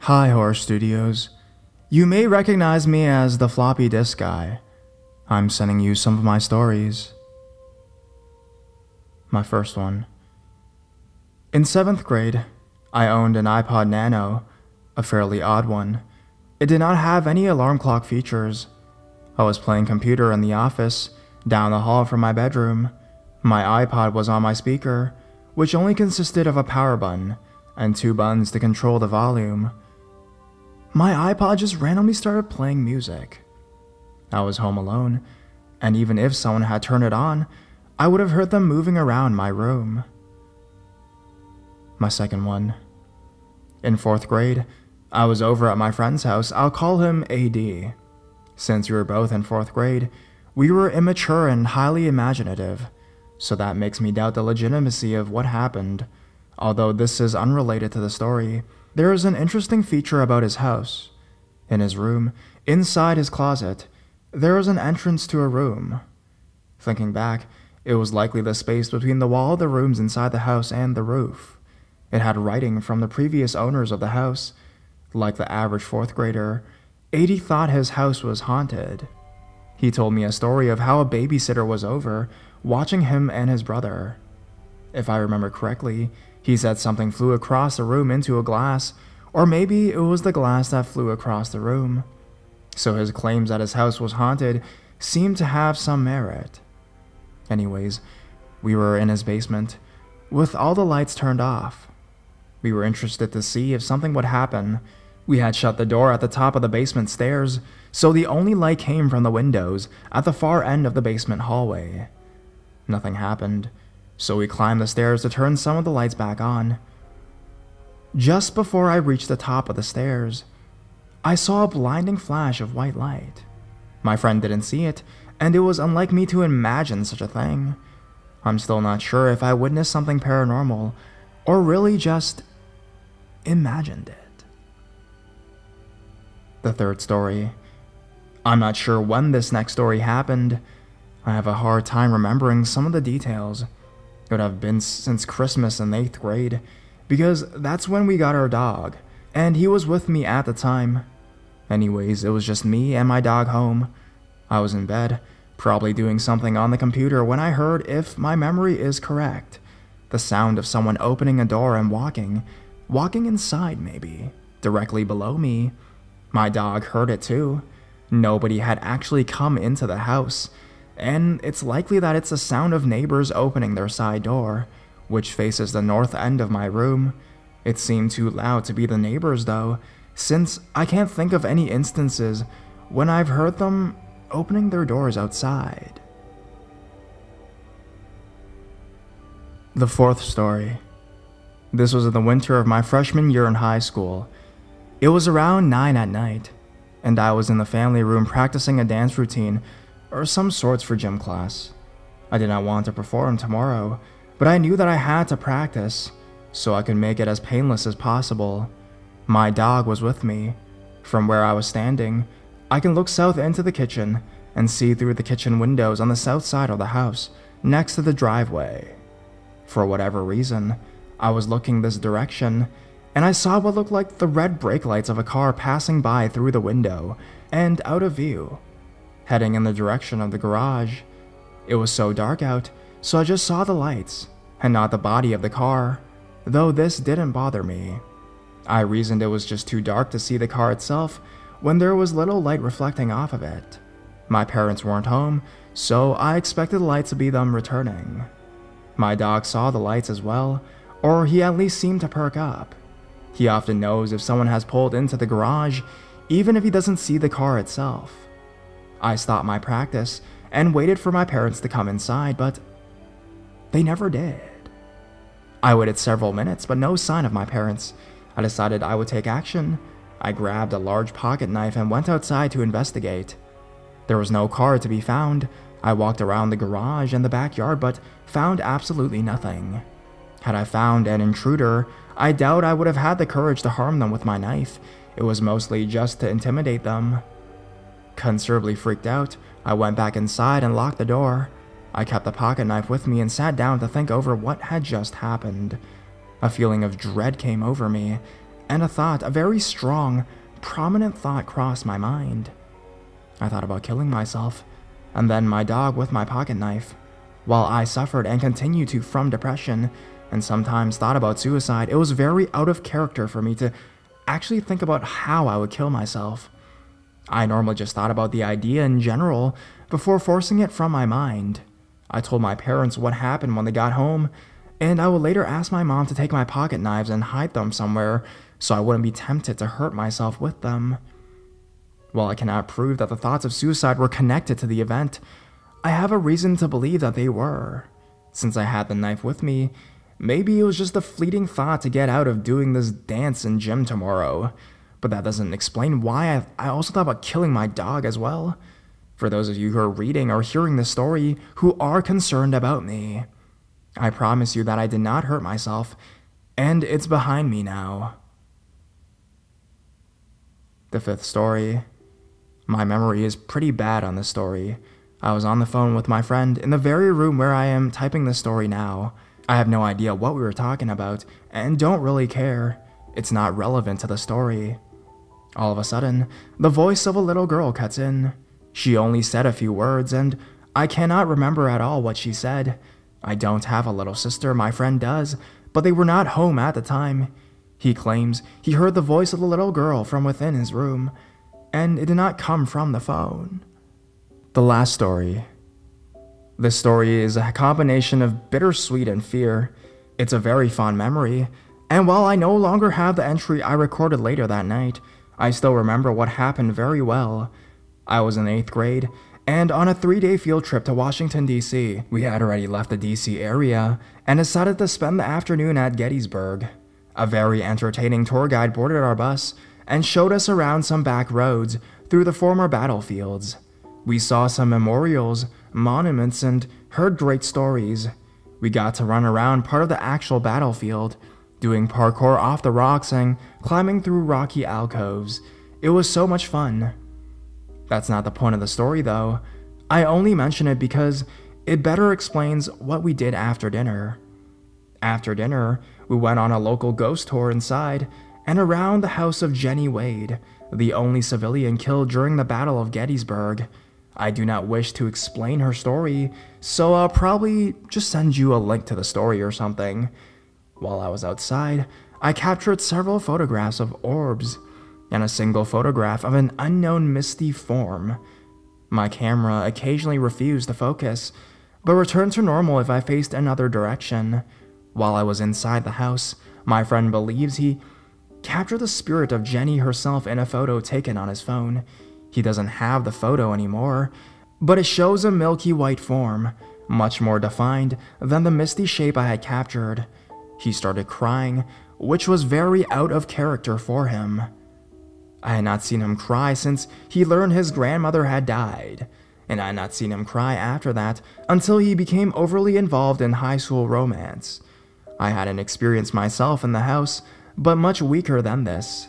Hi, Horror Studios. You may recognize me as the floppy disk guy. I'm sending you some of my stories. My first one. In seventh grade, I owned an iPod Nano, a fairly odd one. It did not have any alarm clock features. I was playing computer in the office, down the hall from my bedroom. My iPod was on my speaker, which only consisted of a power button and two buttons to control the volume. My iPod just randomly started playing music. I was home alone, and even if someone had turned it on, I would have heard them moving around my room. My second one. In fourth grade, I was over at my friend's house. I'll call him AD. Since we were both in fourth grade, we were immature and highly imaginative, so that makes me doubt the legitimacy of what happened. Although this is unrelated to the story, there is an interesting feature about his house. In his room, inside his closet, there is an entrance to a room. Thinking back, it was likely the space between the wall of the rooms inside the house and the roof. It had writing from the previous owners of the house. Like the average fourth grader, AD thought his house was haunted. He told me a story of how a babysitter was over, watching him and his brother. If I remember correctly, he said something flew across the room into a glass, or maybe it was the glass that flew across the room. So his claims that his house was haunted seemed to have some merit. Anyways, we were in his basement, with all the lights turned off. We were interested to see if something would happen. We had shut the door at the top of the basement stairs, so the only light came from the windows at the far end of the basement hallway. Nothing happened, so we climbed the stairs to turn some of the lights back on. Just before I reached the top of the stairs, I saw a blinding flash of white light. My friend didn't see it, and it was unlike me to imagine such a thing. I'm still not sure if I witnessed something paranormal or really just imagined it. The third story. I'm not sure when this next story happened. I have a hard time remembering some of the details. It would have been since Christmas in 8th grade, because that's when we got our dog, and he was with me at the time. Anyways, it was just me and my dog home. I was in bed, probably doing something on the computer when I heard, if my memory is correct, the sound of someone opening a door and walking, walking inside maybe, directly below me. My dog heard it too. Nobody had actually come into the house, and it's likely that it's the sound of neighbors opening their side door, which faces the north end of my room. It seemed too loud to be the neighbors, though, since I can't think of any instances when I've heard them opening their doors outside. The fourth story. This was in the winter of my freshman year in high school. It was around 9 at night, and I was in the family room practicing a dance routine or some sorts for gym class. I did not want to perform tomorrow, but I knew that I had to practice so I could make it as painless as possible. My dog was with me. From where I was standing, I can look south into the kitchen and see through the kitchen windows on the south side of the house, next to the driveway. For whatever reason, I was looking this direction, and I saw what looked like the red brake lights of a car passing by through the window and out of view heading in the direction of the garage. It was so dark out, so I just saw the lights, and not the body of the car, though this didn't bother me. I reasoned it was just too dark to see the car itself when there was little light reflecting off of it. My parents weren't home, so I expected the lights to be them returning. My dog saw the lights as well, or he at least seemed to perk up. He often knows if someone has pulled into the garage, even if he doesn't see the car itself. I stopped my practice and waited for my parents to come inside, but they never did. I waited several minutes, but no sign of my parents. I decided I would take action. I grabbed a large pocket knife and went outside to investigate. There was no car to be found. I walked around the garage and the backyard, but found absolutely nothing. Had I found an intruder, I doubt I would have had the courage to harm them with my knife. It was mostly just to intimidate them. Considerably freaked out, I went back inside and locked the door. I kept the pocket knife with me and sat down to think over what had just happened. A feeling of dread came over me. and a thought, a very strong, prominent thought crossed my mind. I thought about killing myself, and then my dog with my pocket knife. While I suffered and continued to from depression, and sometimes thought about suicide, it was very out of character for me to actually think about how I would kill myself. I normally just thought about the idea in general before forcing it from my mind. I told my parents what happened when they got home, and I would later ask my mom to take my pocket knives and hide them somewhere so I wouldn't be tempted to hurt myself with them. While I cannot prove that the thoughts of suicide were connected to the event, I have a reason to believe that they were. Since I had the knife with me, maybe it was just a fleeting thought to get out of doing this dance in gym tomorrow. But that doesn't explain why I, I also thought about killing my dog as well. For those of you who are reading or hearing this story who are concerned about me, I promise you that I did not hurt myself, and it's behind me now. The fifth story. My memory is pretty bad on this story. I was on the phone with my friend in the very room where I am typing this story now. I have no idea what we were talking about, and don't really care. It's not relevant to the story. All of a sudden, the voice of a little girl cuts in. She only said a few words, and I cannot remember at all what she said. I don't have a little sister, my friend does, but they were not home at the time. He claims he heard the voice of the little girl from within his room, and it did not come from the phone. The last story. This story is a combination of bittersweet and fear. It's a very fond memory, and while I no longer have the entry I recorded later that night, I still remember what happened very well. I was in 8th grade, and on a three day field trip to Washington, D.C. We had already left the D.C. area and decided to spend the afternoon at Gettysburg. A very entertaining tour guide boarded our bus and showed us around some back roads through the former battlefields. We saw some memorials, monuments, and heard great stories. We got to run around part of the actual battlefield, doing parkour off the rocks and climbing through rocky alcoves. It was so much fun. That's not the point of the story, though. I only mention it because it better explains what we did after dinner. After dinner, we went on a local ghost tour inside and around the house of Jenny Wade, the only civilian killed during the Battle of Gettysburg. I do not wish to explain her story, so I'll probably just send you a link to the story or something. While I was outside, I captured several photographs of orbs and a single photograph of an unknown misty form. My camera occasionally refused to focus, but returned to normal if I faced another direction. While I was inside the house, my friend believes he captured the spirit of Jenny herself in a photo taken on his phone. He doesn't have the photo anymore, but it shows a milky white form, much more defined than the misty shape I had captured. He started crying, which was very out of character for him. I had not seen him cry since he learned his grandmother had died, and I had not seen him cry after that until he became overly involved in high school romance. I had an experience myself in the house, but much weaker than this.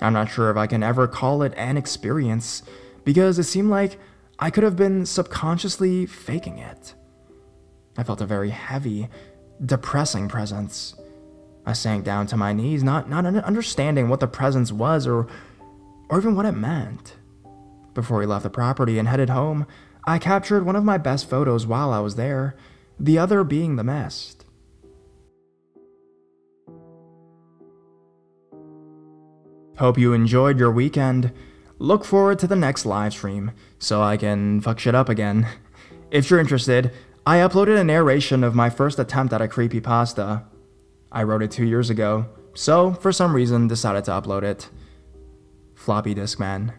I'm not sure if I can ever call it an experience, because it seemed like I could have been subconsciously faking it. I felt a very heavy, depressing presence. I sank down to my knees, not, not understanding what the presence was or or even what it meant. Before we left the property and headed home, I captured one of my best photos while I was there, the other being the mist. Hope you enjoyed your weekend. Look forward to the next live stream so I can fuck shit up again. If you're interested, I uploaded a narration of my first attempt at a creepy pasta. I wrote it two years ago, so for some reason decided to upload it floppy disk man.